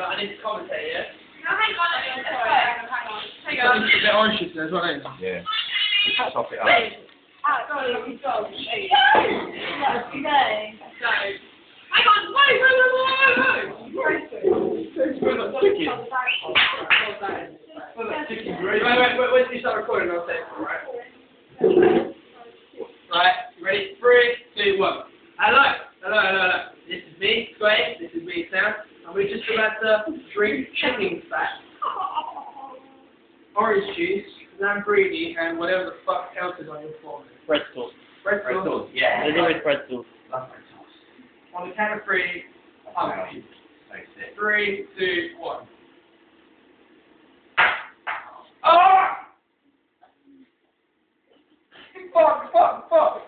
Right, I need to commentate, yeah? No, hang on, hang on, hang on. Hang on. It's a bit orange juice as well, ain't it? Yeah. Top it up. Ah, sorry, let me go. Hey. Let's go. So, hang on, wait, wait, wait, wait, Wait, wait, wait, wait till you start recording, I'll say it, alright? Right, you ready? Three, two, one. Hello, hello, hello, hello. This is me, Sway, this is me, Sam, and we're just about to drink chicken fat, orange juice, Lamborghini, and whatever the fuck else is on your form. Pretzels. Sauce. sauce, yeah. There's always pretzels. Love sauce. On the count of three, um, sick. three, two, one. Oh! Fuck, fuck, fuck,